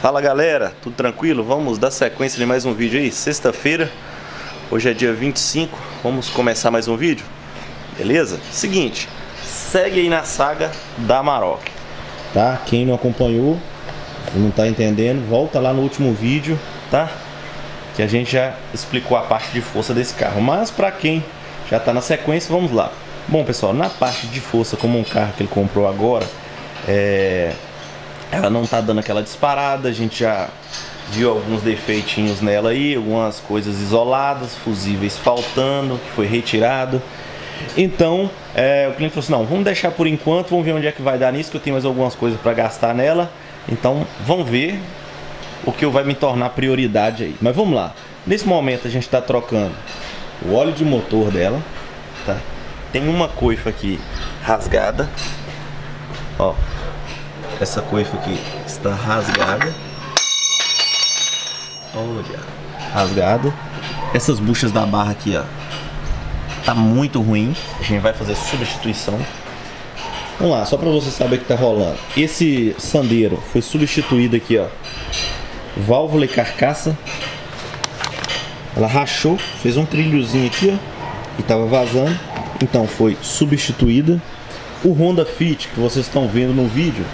Fala galera, tudo tranquilo? Vamos dar sequência de mais um vídeo aí, sexta-feira Hoje é dia 25, vamos começar mais um vídeo Beleza? Seguinte, segue aí na saga da Maroc Tá? Quem não acompanhou, não tá entendendo, volta lá no último vídeo, tá? Que a gente já explicou a parte de força desse carro Mas para quem já tá na sequência, vamos lá Bom pessoal, na parte de força, como um carro que ele comprou agora é ela não tá dando aquela disparada, a gente já viu alguns defeitinhos nela aí, algumas coisas isoladas, fusíveis faltando, que foi retirado. Então, é, o cliente falou assim, não, vamos deixar por enquanto, vamos ver onde é que vai dar nisso, que eu tenho mais algumas coisas para gastar nela. Então, vamos ver o que vai me tornar prioridade aí. Mas vamos lá. Nesse momento a gente está trocando o óleo de motor dela, tá? Tem uma coifa aqui rasgada, ó, essa coifa aqui está rasgada. Olha, rasgada. Essas buchas da barra aqui, ó, tá muito ruim. A gente vai fazer substituição. Vamos lá, só para você saber o que tá rolando. Esse sandeiro foi substituído aqui, ó. Válvula e carcaça. Ela rachou, fez um trilhozinho aqui, ó, e tava vazando. Então foi substituída. O Honda Fit que vocês estão vendo no vídeo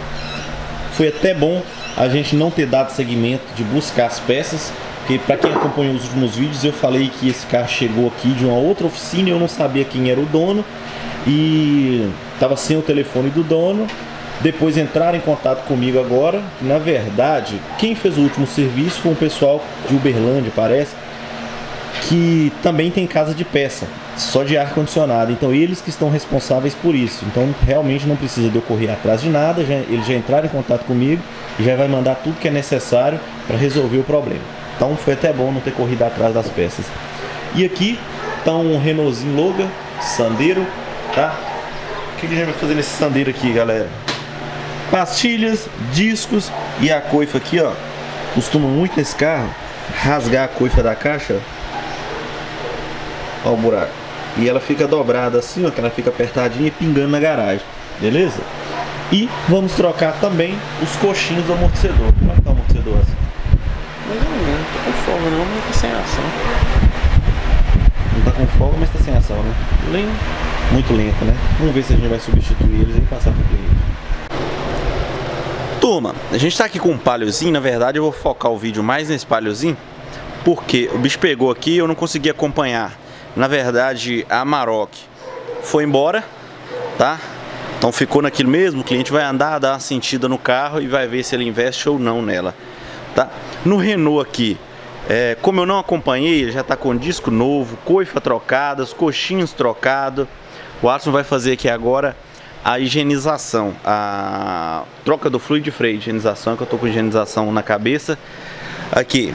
foi até bom a gente não ter dado segmento de buscar as peças, porque para quem acompanhou os últimos vídeos, eu falei que esse carro chegou aqui de uma outra oficina eu não sabia quem era o dono e estava sem o telefone do dono. Depois entraram em contato comigo agora. Na verdade, quem fez o último serviço foi um pessoal de Uberlândia, parece, que também tem casa de peça só de ar condicionado. Então eles que estão responsáveis por isso. Então realmente não precisa de eu correr atrás de nada. Já, eles já entraram em contato comigo e já vai mandar tudo que é necessário para resolver o problema. Então foi até bom não ter corrido atrás das peças. E aqui está um Renaultzinho Logan, Sandero, tá? O que a gente vai fazer nesse Sandero aqui, galera? Pastilhas, discos e a coifa aqui, ó. Costuma muito nesse carro rasgar a coifa da caixa. Ó o buraco. E ela fica dobrada assim, ó, que ela fica apertadinha e pingando na garagem. Beleza? E vamos trocar também os coxinhos do amortecedor. Como é que tá o amortecedor assim? Mais ou menos, não tô com folga não, mas tá sem ação. Não tá com folga, mas tá sem ação, né? Lento. Muito lento, né? Vamos ver se a gente vai substituir eles e passar pro cliente. Turma, a gente tá aqui com um palhozinho, na verdade eu vou focar o vídeo mais nesse palhozinho, porque o bicho pegou aqui e eu não consegui acompanhar na verdade, a Maroc foi embora, tá? Então ficou naquilo mesmo, o cliente vai andar, dar uma sentida no carro e vai ver se ele investe ou não nela, tá? No Renault aqui, é, como eu não acompanhei, já está com disco novo, coifa trocada, os coxinhos trocados. O Alisson vai fazer aqui agora a higienização, a troca do fluido de freio, higienização, que eu estou com higienização na cabeça. Aqui,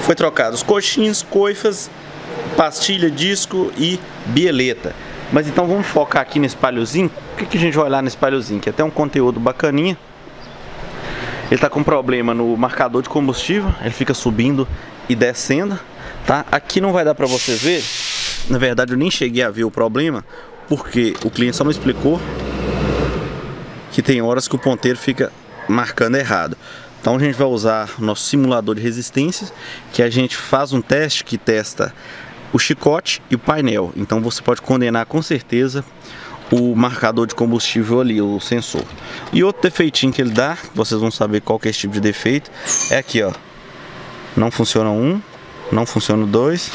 foi trocado os coxinhos, coifas pastilha, disco e bieleta. Mas então vamos focar aqui nesse palhozinho. O que, que a gente vai olhar nesse palhozinho? Que é até um conteúdo bacaninha. Ele está com problema no marcador de combustível. Ele fica subindo e descendo. Tá? Aqui não vai dar para vocês ver. Na verdade eu nem cheguei a ver o problema. Porque o cliente só me explicou que tem horas que o ponteiro fica marcando errado. Então a gente vai usar o nosso simulador de resistências, que a gente faz um teste que testa o chicote e o painel. Então você pode condenar com certeza o marcador de combustível ali, o sensor. E outro defeitinho que ele dá, vocês vão saber qual que é esse tipo de defeito, é aqui ó. Não funciona um, não funciona dois,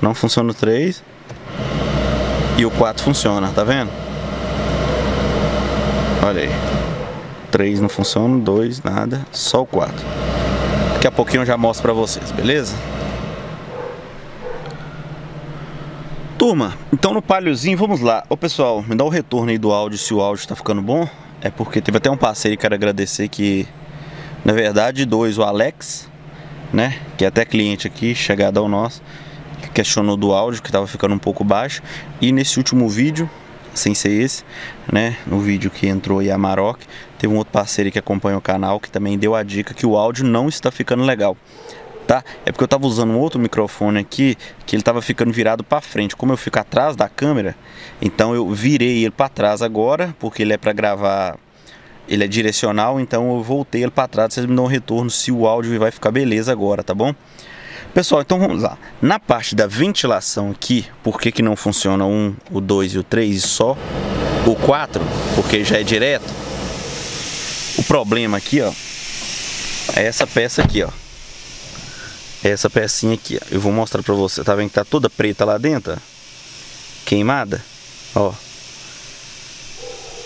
não funciona três e o quatro funciona, tá vendo? Olha aí. Três não funciona, dois nada, só o quatro. Daqui a pouquinho eu já mostro pra vocês, beleza? Turma, então no palhozinho, vamos lá. Ô pessoal, me dá o retorno aí do áudio se o áudio tá ficando bom. É porque teve até um parceiro que quero agradecer que, na verdade, dois, o Alex, né, que é até cliente aqui, chegado ao nosso, que questionou do áudio, que tava ficando um pouco baixo. E nesse último vídeo, sem ser esse, né, no vídeo que entrou aí a Maroc, teve um outro parceiro que acompanha o canal que também deu a dica que o áudio não está ficando legal. tá? É porque eu tava usando um outro microfone aqui, que ele tava ficando virado para frente. Como eu fico atrás da câmera, então eu virei ele para trás agora, porque ele é para gravar, ele é direcional, então eu voltei ele para trás, vocês me dão um retorno se o áudio vai ficar beleza agora, tá bom? Pessoal, então vamos lá. Na parte da ventilação aqui, por que, que não funciona um, o 2 e o 3 e só o 4? Porque já é direto. O problema aqui, ó, é essa peça aqui, ó. É essa pecinha aqui, ó. Eu vou mostrar pra você. Tá vendo que tá toda preta lá dentro? Queimada? Ó.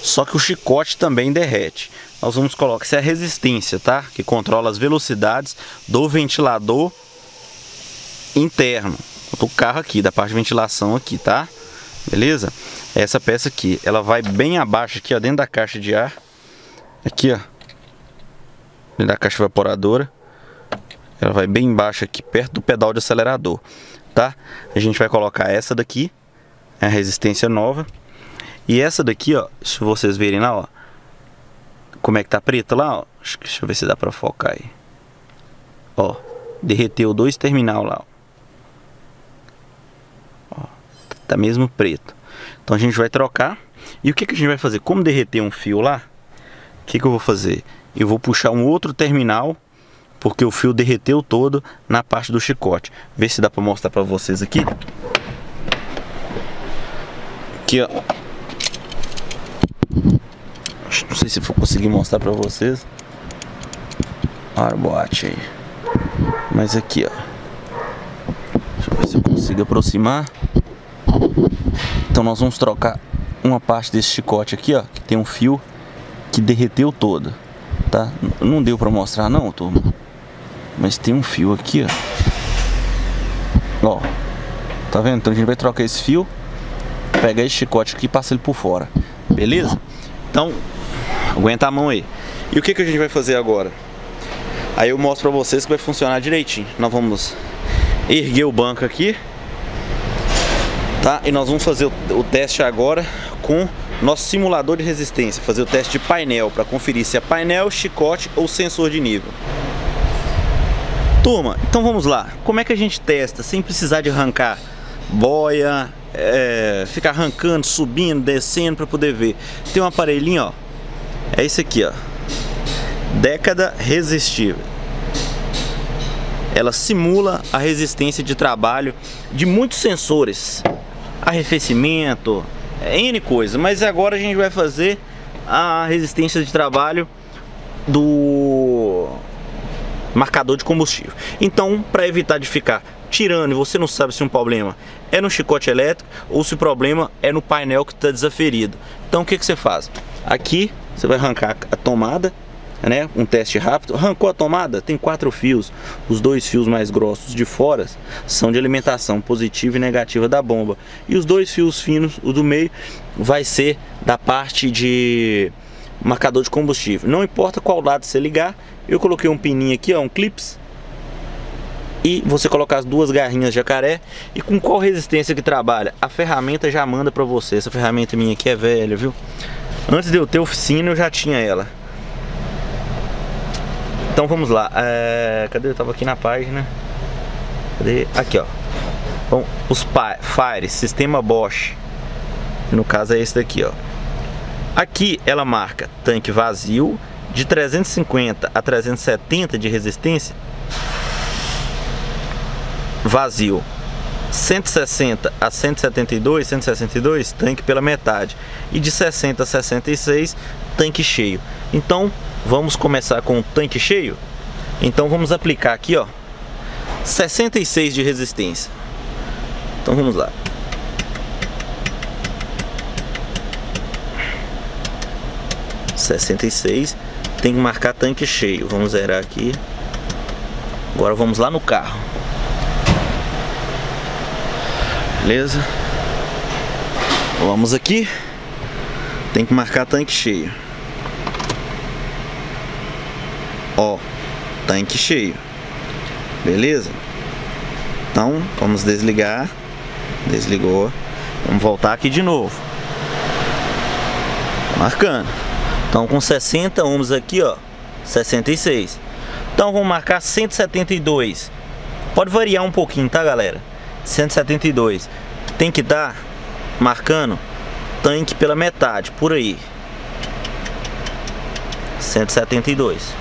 Só que o chicote também derrete. Nós vamos colocar, essa é a resistência, tá? Que controla as velocidades do ventilador interno do carro aqui, da parte de ventilação aqui, tá? Beleza? Essa peça aqui, ela vai bem abaixo aqui, ó, dentro da caixa de ar. Aqui, ó. Dentro da caixa evaporadora. Ela vai bem embaixo aqui, perto do pedal de acelerador, tá? A gente vai colocar essa daqui, é a resistência nova. E essa daqui, ó, se vocês verem lá, ó. Como é que tá preta lá, ó. Deixa eu ver se dá pra focar aí. Ó, derreteu dois terminal lá, ó. Tá mesmo preto. Então a gente vai trocar. E o que, que a gente vai fazer? Como derreter um fio lá, o que, que eu vou fazer? Eu vou puxar um outro terminal, porque o fio derreteu todo na parte do chicote. Vê se dá para mostrar para vocês aqui. Aqui, ó. Não sei se vou conseguir mostrar para vocês. Olha o boate aí. Mas aqui, ó. Deixa eu ver se eu consigo aproximar. Então nós vamos trocar uma parte desse chicote aqui, ó, que tem um fio que derreteu todo, tá? Não deu para mostrar não, turma. Mas tem um fio aqui, ó. Ó. Tá vendo? Então a gente vai trocar esse fio, pegar esse chicote aqui e passa ele por fora. Beleza? Então, aguenta a mão aí. E o que que a gente vai fazer agora? Aí eu mostro pra vocês que vai funcionar direitinho. Nós vamos erguer o banco aqui tá? E nós vamos fazer o, o teste agora com nosso simulador de resistência, fazer o teste de painel para conferir se é painel, chicote ou sensor de nível. Turma, então vamos lá. Como é que a gente testa sem precisar de arrancar boia, é, ficar arrancando, subindo, descendo para poder ver? Tem um aparelhinho, ó. É esse aqui, ó. Década resistível. Ela simula a resistência de trabalho de muitos sensores arrefecimento, N coisa. Mas agora a gente vai fazer a resistência de trabalho do marcador de combustível. Então, para evitar de ficar tirando e você não sabe se um problema é no chicote elétrico ou se o problema é no painel que está desaferido. Então, o que, que você faz? Aqui você vai arrancar a tomada né, um teste rápido, arrancou a tomada, tem quatro fios, os dois fios mais grossos de fora são de alimentação positiva e negativa da bomba, e os dois fios finos, o do meio, vai ser da parte de marcador de combustível, não importa qual lado você ligar, eu coloquei um pininho aqui, ó, um clips, e você colocar as duas garrinhas jacaré. E com qual resistência que trabalha, a ferramenta já manda para você, essa ferramenta minha aqui é velha, viu? Antes de eu ter oficina eu já tinha ela então vamos lá. É, cadê? Eu tava aqui na página. Cadê? Aqui, ó. Bom, os Fires, sistema Bosch. No caso é esse daqui, ó. Aqui ela marca tanque vazio de 350 a 370 de resistência. Vazio. 160 a 172, 162, tanque pela metade. E de 60 a 66, tanque cheio. Então, Vamos começar com o tanque cheio. Então vamos aplicar aqui, ó, 66 de resistência. Então vamos lá. Sessenta e seis Tem que marcar tanque cheio Vamos zerar aqui Agora vamos lá no carro Beleza Vamos aqui Tem que marcar tanque cheio Ó, tanque cheio. Beleza? Então, vamos desligar. Desligou. Vamos voltar aqui de novo. Marcando. Então, com 60 ohms aqui, ó. 66. Então, vamos marcar 172 Pode variar um pouquinho, tá galera? 172. Tem que dar marcando tanque pela metade, por aí. 172.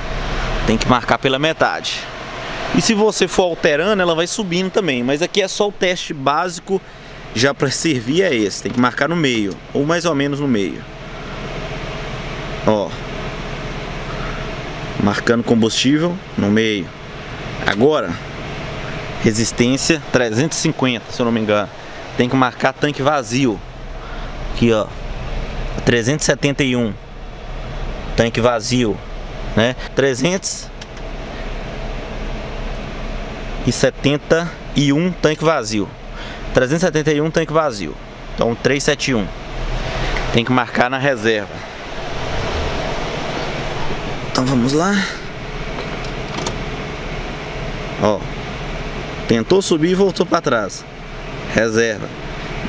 Tem que marcar pela metade. E se você for alterando, ela vai subindo também. Mas aqui é só o teste básico já para servir é esse. Tem que marcar no meio, ou mais ou menos no meio. Ó. Marcando combustível no meio. Agora, resistência 350, se eu não me engano. Tem que marcar tanque vazio. Aqui, ó. 371. Tanque vazio, né? 371 tanque vazio. 371 tanque vazio. Então 371. Tem que marcar na reserva. Então vamos lá. Ó. Tentou subir e voltou para trás. Reserva.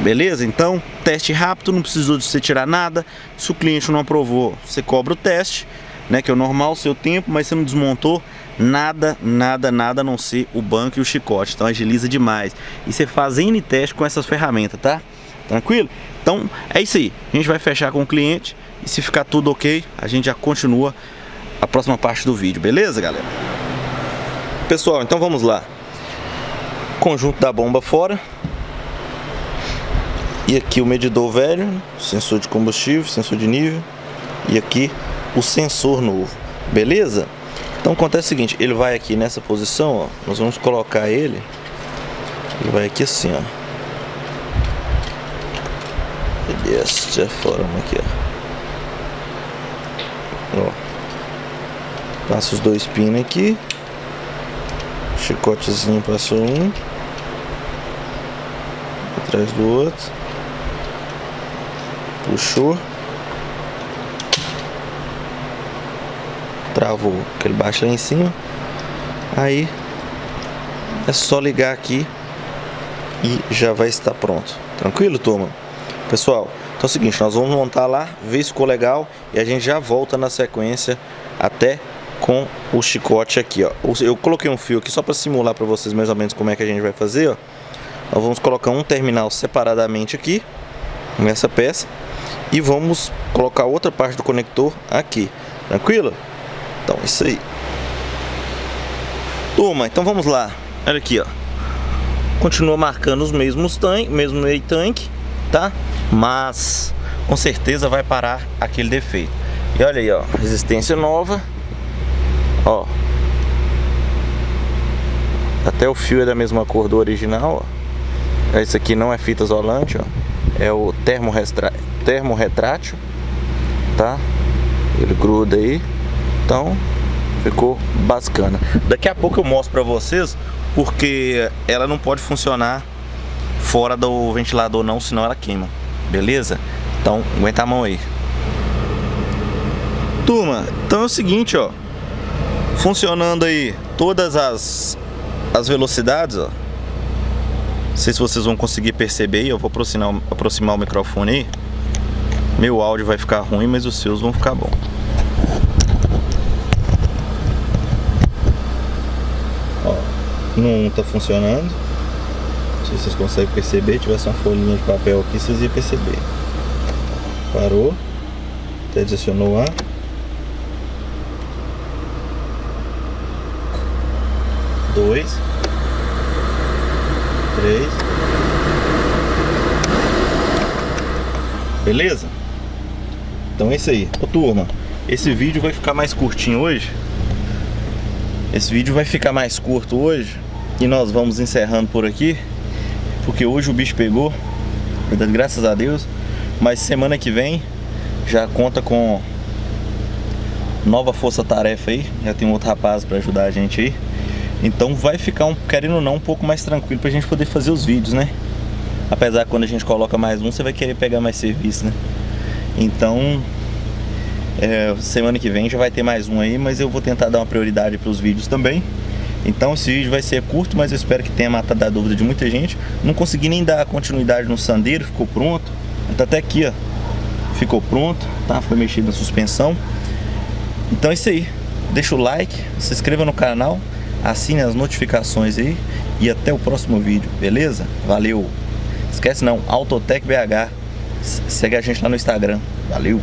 Beleza? Então, teste rápido, não precisou de você tirar nada. Se o cliente não aprovou, você cobra o teste, né? Que é o normal, seu tempo, mas você não desmontou nada, nada, nada a não ser o banco e o chicote. Então agiliza demais. E você faz N teste com essas ferramentas, tá? Tranquilo? Então é isso aí. A gente vai fechar com o cliente e se ficar tudo ok, a gente já continua a próxima parte do vídeo, beleza, galera? Pessoal, então vamos lá. Conjunto da bomba fora. E aqui o medidor velho, sensor de combustível, sensor de nível. E aqui o sensor novo, beleza? Então acontece o seguinte, ele vai aqui nessa posição, ó, nós vamos colocar ele, ele vai aqui assim, ó. Desta forma aqui, ó. ó. Passa os dois pinos aqui. Chicotezinho passou um. Atrás do outro. Puxou. Que ele baixa lá em cima. Aí é só ligar aqui e já vai estar pronto. Tranquilo, turma? Pessoal, então é o seguinte, nós vamos montar lá, ver se ficou legal e a gente já volta na sequência até com o chicote aqui, ó. Eu coloquei um fio aqui só para simular para vocês mais ou menos como é que a gente vai fazer, ó. Nós vamos colocar um terminal separadamente aqui, nessa peça, e vamos colocar outra parte do conector aqui. Tranquilo? Então, isso aí. Turma, então vamos lá. Olha aqui, ó. Continua marcando os mesmos tanques, mesmo meio tanque, tá? Mas com certeza vai parar aquele defeito. E olha aí, ó, resistência nova. Ó. Até o fio é da mesma cor do original, ó. Esse aqui não é fita isolante, ó. É o termo retrátil, tá? Ele gruda aí. Então, ficou bacana. Daqui a pouco eu mostro pra vocês, porque ela não pode funcionar fora do ventilador não, senão ela queima. Beleza? Então, aguenta a mão aí. Turma, então é o seguinte, ó. Funcionando aí todas as, as velocidades, ó. Não sei se vocês vão conseguir perceber, eu vou aproximar, aproximar o microfone aí. Meu áudio vai ficar ruim, mas os seus vão ficar bom. Não está funcionando. Se vocês conseguem perceber, tivesse uma folhinha de papel aqui, vocês iam perceber. Parou. Até adicionou ar. Dois. Três. Beleza? Então é isso aí. Ô turma, esse vídeo vai ficar mais curtinho hoje. Esse vídeo vai ficar mais curto hoje e nós vamos encerrando por aqui, porque hoje o bicho pegou, graças a Deus. Mas semana que vem já conta com nova força-tarefa aí, já tem outro rapaz para ajudar a gente aí. Então vai ficar, um, querendo ou não, um pouco mais tranquilo pra gente poder fazer os vídeos, né? Apesar que quando a gente coloca mais um, você vai querer pegar mais serviço, né? Então, é, semana que vem já vai ter mais um aí, mas eu vou tentar dar uma prioridade para os vídeos também. Então esse vídeo vai ser curto, mas eu espero que tenha matado a dúvida de muita gente. Não consegui nem dar continuidade no sandeiro, ficou pronto. Tá até aqui, ó. Ficou pronto, tá? Foi mexido na suspensão. Então é isso aí. Deixa o like, se inscreva no canal, assine as notificações aí e até o próximo vídeo, beleza? Valeu! Esquece não, Autotec BH. Segue a gente lá no Instagram. Valeu!